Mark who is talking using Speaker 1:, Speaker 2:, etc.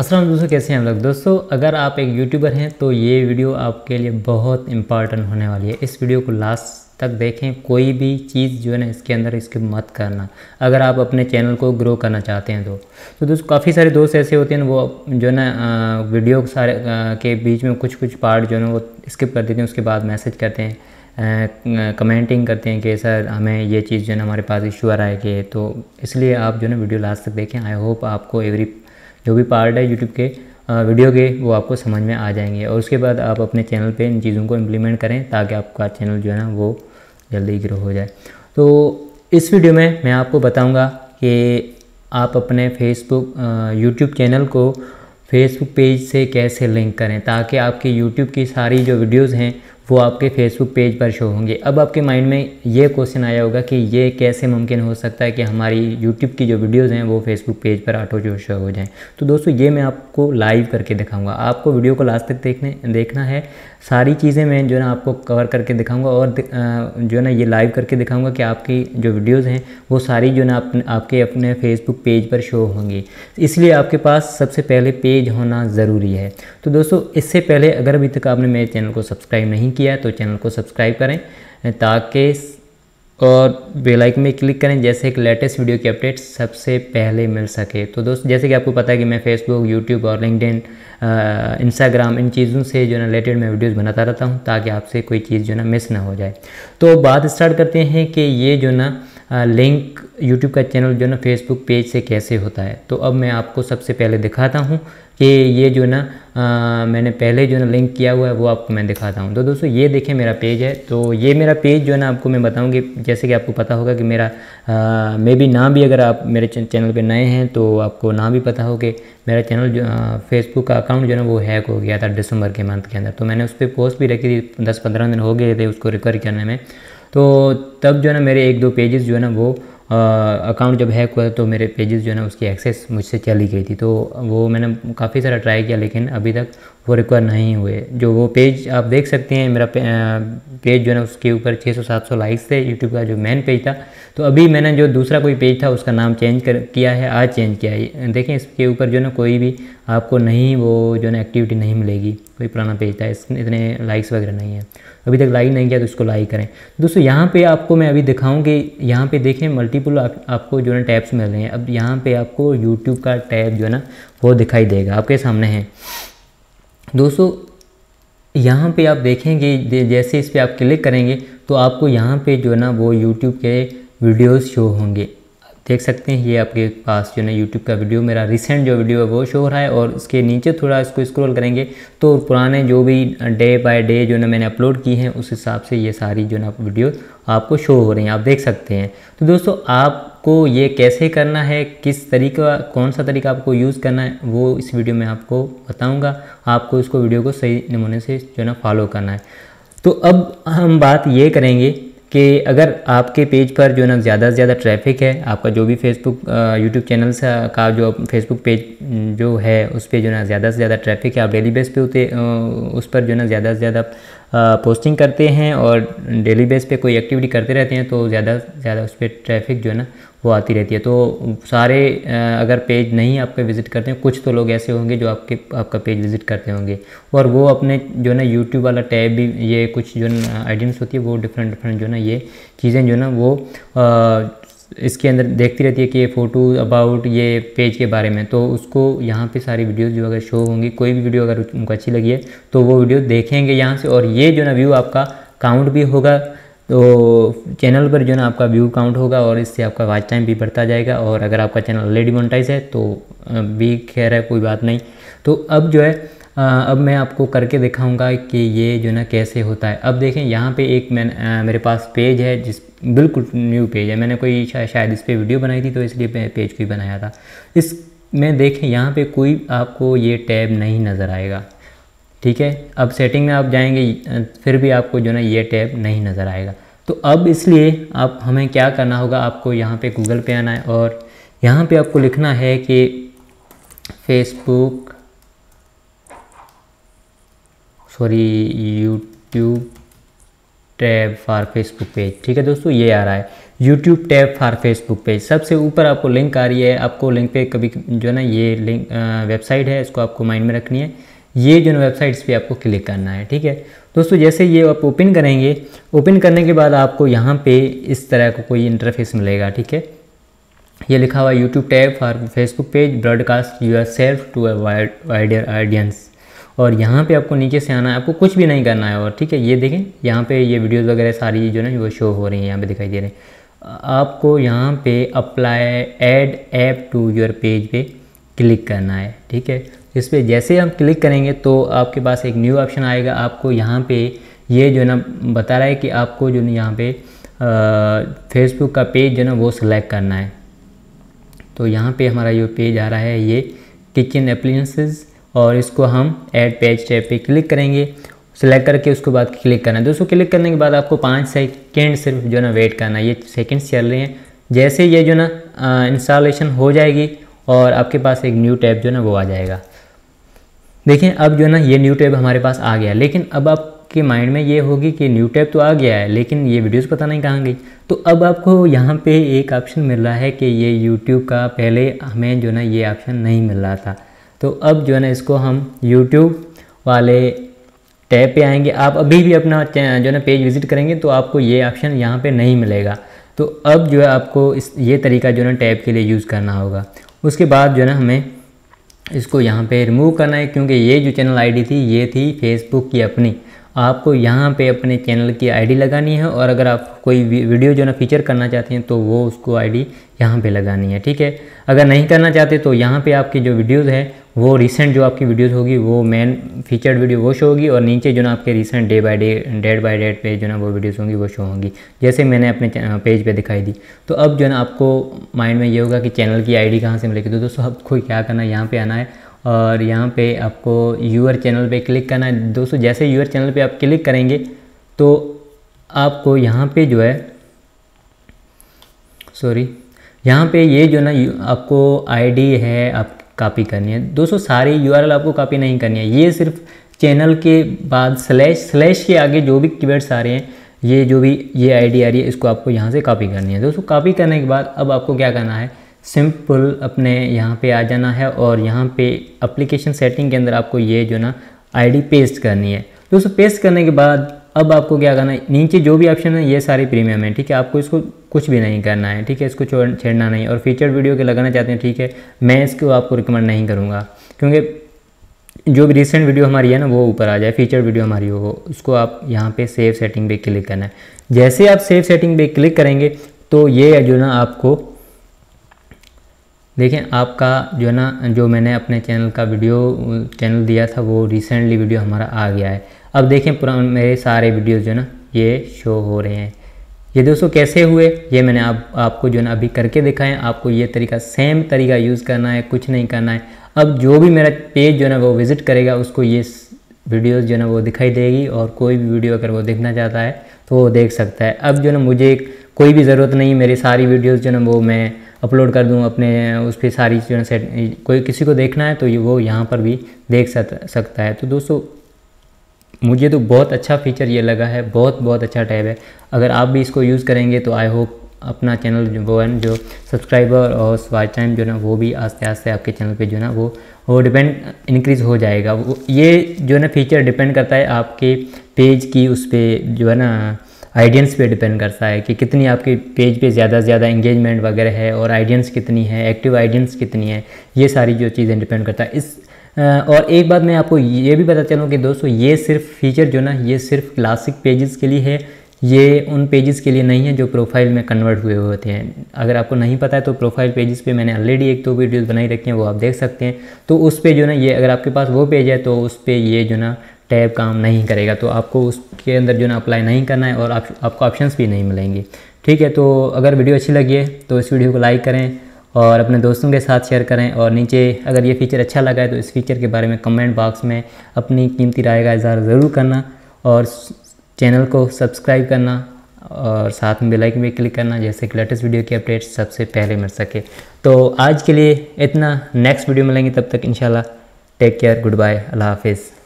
Speaker 1: असलम दोस्तों कैसे हैं हम लोग? दोस्तों, अगर आप एक यूट्यूबर हैं तो ये वीडियो आपके लिए बहुत इंपॉर्टेंट होने वाली है। इस वीडियो को लास्ट तक देखें, कोई भी चीज़ जो है ना, इसके अंदर इसके मत करना। अगर आप अपने चैनल को ग्रो करना चाहते हैं तो। तो दोस्तों, काफ़ी सारे दोस्त ऐसे होते हैं, वो जो है ना वीडियो सारे के बीच में कुछ कुछ पार्ट जो है ना, वो स्किप कर देते हैं, उसके बाद मैसेज करते हैं कमेंटिंग करते हैं कि, सर, हमें ये चीज़ जो है हमारे पास इशू आ रहा है कि तो इसलिए आप जो है ना, वीडियो लास्ट तक देखें। आई होप आपको एवरी जो भी पार्ट है यूट्यूब के वीडियो के, वो आपको समझ में आ जाएँगे। और उसके बाद आप अपने चैनल पे इन चीज़ों को इम्प्लीमेंट करें ताकि आपका चैनल जो है ना, वो जल्दी ग्रो हो जाए। तो इस वीडियो में मैं आपको बताऊँगा कि आप अपने फेसबुक यूट्यूब चैनल को फेसबुक पेज से कैसे लिंक करें ताकि आपके यूट्यूब की सारी जो वीडियोज़ हैं वो आपके फेसबुक पेज पर शो होंगे। अब आपके माइंड में ये क्वेश्चन आया होगा कि ये कैसे मुमकिन हो सकता है कि हमारी यूट्यूब की जो वीडियोज़ हैं वो फेसबुक पेज पर ऑटो जो शो हो जाएँ। तो दोस्तों, ये मैं आपको लाइव करके दिखाऊँगा। आपको वीडियो को लास्ट तक देखने, देखना है। सारी चीज़ें मैं जो है ना आपको कवर करके दिखाऊँगा और जो है ना ये लाइव करके दिखाऊँगा कि आपकी जो वीडियोस हैं वो सारी जो है ना आप, आपके अपने फेसबुक पेज पर शो होंगी। इसलिए आपके पास सबसे पहले पेज होना ज़रूरी है। तो दोस्तों इससे पहले अगर अभी तक आपने मेरे चैनल को सब्सक्राइब नहीं किया तो चैनल को सब्सक्राइब करें ताकि और बेल आइकन में क्लिक करें, जैसे एक लेटेस्ट वीडियो की अपडेट सबसे पहले मिल सके। तो दोस्त, जैसे कि आपको पता है कि मैं फेसबुक यूट्यूब और लिंकडिन इंस्टाग्राम इन चीज़ों से जो है रिलेटेड मैं वीडियोस बनाता रहता हूँ, ताकि आपसे कोई चीज़ जो ना मिस ना हो जाए। तो बात स्टार्ट करते हैं कि ये जो ना लिंक यूट्यूब का चैनल जो ना फेसबुक पेज से कैसे होता है? तो अब मैं आपको सबसे पहले दिखाता हूँ कि ये जो ना मैंने पहले जो ना लिंक किया हुआ है, वो आपको मैं दिखाता हूँ। तो दोस्तों, ये देखें मेरा पेज है। तो ये मेरा पेज जो है ना, आपको मैं बताऊँगी, जैसे कि आपको पता होगा कि मेरा मे भी ना भी अगर आप मेरे चैनल पे नए हैं तो आपको ना भी पता हो कि मेरा चैनल जो फेसबुक का अकाउंट जो है ना, वो हैक हो गया था दिसंबर के मंथ के अंदर। तो मैंने उस पर पोस्ट भी रखी थी, दस पंद्रह दिन हो गए थे उसको रिकवर करने में। तो तब जो है ना मेरे एक दो पेजेस जो है ना वो अकाउंट जब हैक हुआ तो मेरे पेजेस जो है ना उसकी एक्सेस मुझसे चली गई थी। तो वो मैंने काफ़ी सारा ट्राई किया लेकिन अभी तक वो रिकवर नहीं हुए। जो वो पेज आप देख सकते हैं मेरा पेज जो है ना उसके ऊपर 600-700 लाइक्स थे यूट्यूब का जो मेन पेज था। तो अभी मैंने जो दूसरा कोई पेज था उसका नाम चेंज कर किया है आज चेंज किया है। देखें इसके ऊपर जो ना कोई भी आपको नहीं वो जो ना एक्टिविटी नहीं मिलेगी। कोई पुराना पेज था इस इतने लाइक्स वगैरह नहीं है। अभी तक लाइक नहीं किया तो इसको लाइक करें। दोस्तों यहाँ पे आपको मैं अभी दिखाऊँ कि यहाँ पे देखें मल्टीपल आप, आपको जो है टैब्स मिल रहे हैं। अब यहाँ पे आपको यूट्यूब का टैब जो है ना वो दिखाई देगा। आपके सामने है। दोस्तों, यहाँ पे आप देखेंगे जैसे इस पर आप क्लिक करेंगे तो आपको यहाँ पे जो है ना, वो यूट्यूब के वीडियोस शो होंगे। देख सकते हैं, ये आपके पास जो है यूट्यूब का वीडियो मेरा रिसेंट जो वीडियो है वो शो हो रहा है और इसके नीचे थोड़ा इसको स्क्रॉल करेंगे तो पुराने जो भी डे बाय डे जो ना मैंने अपलोड की हैं, उस हिसाब से ये सारी जो ना वीडियो आपको शो हो रही हैं, आप देख सकते हैं। तो दोस्तों, आपको ये कैसे करना है, किस तरीका, कौन सा तरीका आपको यूज़ करना है, वो इस वीडियो में आपको बताऊँगा। आपको इसको वीडियो को सही नमूने से जो है ना फॉलो करना है। तो अब हम बात ये करेंगे कि अगर आपके पेज पर जो ना ज़्यादा से ज़्यादा ट्रैफ़िक है, आपका जो भी फेसबुक यूट्यूब चैनल का जो फेसबुक पेज जो है, उस पर जो ना ज़्यादा से ज़्यादा ट्रैफ़िक है, आप डेली बेस पे होते उस पर जो ना ज़्यादा से ज़्यादा पोस्टिंग करते हैं और डेली बेस पे कोई एक्टिविटी करते रहते हैं तो ज़्यादा ज़्यादा उस पर ट्रैफ़िक जो है ना वो आती रहती है। तो सारे अगर पेज नहीं आपके विज़िट करते हैं कुछ तो लोग ऐसे होंगे जो आपके आपका पेज विज़िट करते होंगे। और वो अपने जो ना यूट्यूब वाला टैब भी ये कुछ जो ना आइडियंस होती है वो डिफरेंट डिफरेंट जो ना ये चीज़ें जो ना वो आ, इसके अंदर देखती रहती है कि ये फ़ोटो अबाउट ये पेज के बारे में तो उसको यहाँ पे सारी वीडियोस जो अगर शो होंगी, कोई भी वीडियो अगर उनको अच्छी लगी है तो वो वीडियो देखेंगे यहाँ से। और ये जो ना व्यू आपका काउंट भी होगा तो चैनल पर जो ना आपका व्यू काउंट होगा, और इससे आपका वाच टाइम भी बढ़ता जाएगा। और अगर आपका चैनल ऑलरेडी मोनेटाइज है तो भी खैर है, कोई बात नहीं। तो अब जो है अब मैं आपको करके दिखाऊँगा कि ये जो ना कैसे होता है। अब देखें यहाँ पे एक मैं आ, मेरे पास पेज है जिस बिल्कुल न्यू पेज है। मैंने कोई शा, शायद इस पर वीडियो बनाई थी तो इसलिए मैं पेज को ही बनाया था। इस में देखें यहाँ पे कोई आपको ये टैब नहीं नज़र आएगा। ठीक है? अब सेटिंग में आप जाएँगे फिर भी आपको जो ना ये टैब नहीं नज़र आएगा। तो अब इसलिए आप हमें क्या करना होगा आपको यहाँ पे गूगल पे आना है और यहाँ पे आपको लिखना है कि Facebook sorry YouTube tab for Facebook page. ठीक है दोस्तों, ये आ रहा है। YouTube tab for Facebook page. सबसे ऊपर आपको लिंक आ रही है। आपको लिंक पे कभी जो है ना, ये लिंक वेबसाइट है, इसको आपको माइंड में रखनी है। ये जो वेबसाइट इस पर आपको क्लिक करना है। ठीक है? दोस्तों, जैसे ये आप ओपन करेंगे ओपन करने के बाद आपको यहाँ पे इस तरह का कोई इंटरफेस मिलेगा। ठीक है? ये लिखा हुआ YouTube tab for Facebook page broadcast yourself to a wider audience और यहाँ पे आपको नीचे से आना है, आपको कुछ भी नहीं करना है और ठीक है, ये देखें, यहाँ पे ये वीडियोस वगैरह सारी जो है वो शो हो रही हैं यहाँ पे दिखाई दे रहे हैं। आपको यहाँ पे apply add app to your page पे क्लिक करना है, ठीक है? इस पर जैसे हम क्लिक करेंगे तो आपके पास एक न्यू ऑप्शन आएगा, आपको यहाँ पर ये जो ना, बता रहा है कि आपको जो ना, यहाँ पर फेसबुक का पेज जो ना, वो सिलेक्ट करना है। तो यहाँ पे हमारा जो पेज आ रहा है, ये किचन अप्लियंसेस और इसको हम ऐड पेज टैब पे क्लिक करेंगे। सेलेक्ट करके उसके बाद क्लिक करना है। दोस्तों क्लिक करने के बाद आपको पाँच सेकेंड सिर्फ़ जो ना वेट करना है। ये सेकेंड्स चल रहे हैं। जैसे ये जो ना इंस्टॉलेशन हो जाएगी और आपके पास एक न्यू टैब जो ना वो आ जाएगा। देखिए, अब जो ना ये न्यू टैब हमारे पास आ गया। लेकिन अब आपके माइंड में ये होगी कि न्यू टैब तो आ गया है, लेकिन ये वीडियोस पता नहीं कहाँ गई। तो अब आपको यहाँ पे एक ऑप्शन मिल रहा है कि ये यूट्यूब का पहले हमें जो ना ये ऑप्शन नहीं मिल रहा था। तो अब जो है ना, इसको हम यूट्यूब वाले टैब पे आएँगे। आप अभी भी अपना जो है ना पेज विज़िट करेंगे तो आपको ये ऑप्शन यहाँ पे नहीं मिलेगा। तो अब जो है आपको इस ये तरीका जो है ना, टैब के लिए यूज़ करना होगा। उसके बाद जो है ना, हमें इसको यहाँ पे रिमूव करना है, क्योंकि ये जो चैनल आईडी थी, ये थी फेसबुक की अपनी। आपको यहाँ पे अपने चैनल की आईडी लगानी है और अगर आप कोई वीडियो जो ना फीचर करना चाहते हैं तो वो उसको आईडी यहाँ पे लगानी है, ठीक है? अगर नहीं करना चाहते तो यहाँ पे आपकी जो वीडियोस है वो रिसेंट जो आपकी वीडियोस होगी, वो मेन फीचर्ड वीडियो वो शो होगी और नीचे जो ना आपके recent day by day date by date पे जो ना वो वीडियोस होंगी, वो शो होंगी। जैसे मैंने अपने पेज पे दिखाई दी। तो अब जो ना आपको माइंड में ये होगा कि चैनल की आईडी कहाँ से मिलेगी? तो दोस्तों, आपको क्या करना है? यहाँ पर आना है और यहाँ पे आपको यूर चैनल पे क्लिक करना है। दोस्तों, जैसे यूर चैनल पे आप क्लिक करेंगे तो आपको यहाँ पे जो है सॉरी यहाँ पे ये जो ना आपको आईडी है, आप कॉपी करनी है। दोस्तों, सारी यूआरएल आपको कॉपी नहीं करनी है। ये सिर्फ़ चैनल के बाद स्लैश स्लैश के आगे जो भी कीवर्ड्स आ रहे हैं, ये जो भी ये आईडी आ रही है, इसको आपको यहाँ से कॉपी करनी है। दोस्तों कॉपी करने के बाद अब आपको क्या करना है? सिंपल अपने यहाँ पे आ जाना है और यहाँ पे एप्लीकेशन सेटिंग के अंदर आपको ये जो ना आईडी पेस्ट करनी है। दोस्तों पेस्ट करने के बाद अब आपको क्या करना है? नीचे जो भी ऑप्शन है, ये सारे प्रीमियम है, ठीक है? आपको इसको कुछ भी नहीं करना है, ठीक है? इसको छेड़ना नहीं। और फीचर वीडियो के लगाना चाहते हैं, ठीक है? मैं इसको आपको रिकमेंड नहीं करूँगा, क्योंकि जो भी रिसेंट वीडियो हमारी है ना, वो ऊपर आ जाए। फीचर वीडियो हमारी हो उसको आप यहाँ पे सेव सेटिंग पे क्लिक करना है। जैसे आप सेव सेटिंग पे क्लिक करेंगे तो ये जो ना, आपको देखें, आपका जो है ना, जो मैंने अपने चैनल का वीडियो चैनल दिया था, वो रिसेंटली वीडियो हमारा आ गया है। अब देखें पुराने मेरे सारे वीडियोज़ जो ना, ये शो हो रहे हैं। ये दोस्तों कैसे हुए? ये मैंने आप आपको जो ना, अभी करके दिखाएँ। आपको ये तरीका सेम तरीका यूज़ करना है, कुछ नहीं करना है। अब जो भी मेरा पेज जो ना, वो विज़िट करेगा, उसको ये वीडियोस जो ना, वो दिखाई देगी और कोई भी वीडियो अगर वो देखना चाहता है तो वो देख सकता है। अब जो ना, मुझे कोई भी ज़रूरत नहीं, मेरी सारी वीडियोज़ जो ना, वो मैं अपलोड कर दूँ, अपने उस पर सारी जो है सेट कोई किसी को देखना है तो वो यहाँ पर भी देख सकता है। तो दोस्तों मुझे तो बहुत अच्छा फीचर ये लगा है, बहुत बहुत अच्छा टैब है। अगर आप भी इसको यूज़ करेंगे तो आई होप अपना चैनल वो है जो सब्सक्राइबर और वॉच टाइम जो ना, वो भी आस्ते आस्ते आपके चैनल पे जो ना, वो वो डिपेंड इंक्रीज़ हो जाएगा। वो, ये जो है ना फीचर डिपेंड करता है आपके पेज की उस पर जो है ना आइडियंस पे डिपेंड करता है कि कितनी आपके पेज पे ज़्यादा से ज़्यादा इंगेजमेंट वगैरह है और आइडियंस कितनी है एक्टिव आइडियंस कितनी है, ये सारी जो चीज़ें डिपेंड करता है। इस और एक बात मैं आपको ये भी बता चलूँ कि दोस्तों ये सिर्फ़ फीचर जो ना ये सिर्फ़ क्लासिक पेजेस के लिए है। ये उन पेजेस के लिए नहीं है जो प्रोफ़ाइल में कन्वर्ट हुए होते हैं। अगर आपको नहीं पता है तो प्रोफ़ाइल पेजेस पे मैंने ऑलरेडी एक दो तो वीडियोस बनाई रखी हैं वो आप देख सकते हैं। तो उस पर जो ना ये अगर आपके पास वो पेज है तो उस पर ये जो ना टैब काम नहीं करेगा। तो आपको उसके अंदर जो ना अप्लाई नहीं करना है और आप, आपको ऑप्शंस भी नहीं मिलेंगे। ठीक है तो अगर वीडियो अच्छी लगी है तो इस वीडियो को लाइक करें। और अपने दोस्तों के साथ शेयर करें और नीचे अगर ये फ़ीचर अच्छा लगा है तो इस फीचर के बारे में कमेंट बॉक्स में अपनी कीमती राय का इजहार ज़रूर करना और चैनल को सब्सक्राइब करना और साथ में बेलाइकन भी क्लिक करना जैसे कि लेटेस्ट वीडियो की अपडेट सबसे पहले मिल सके। तो आज के लिए इतना। नेक्स्ट वीडियो मिलेंगे, तब तक इंशाल्लाह टेक केयर गुड बाय अल्लाह हाफिज़।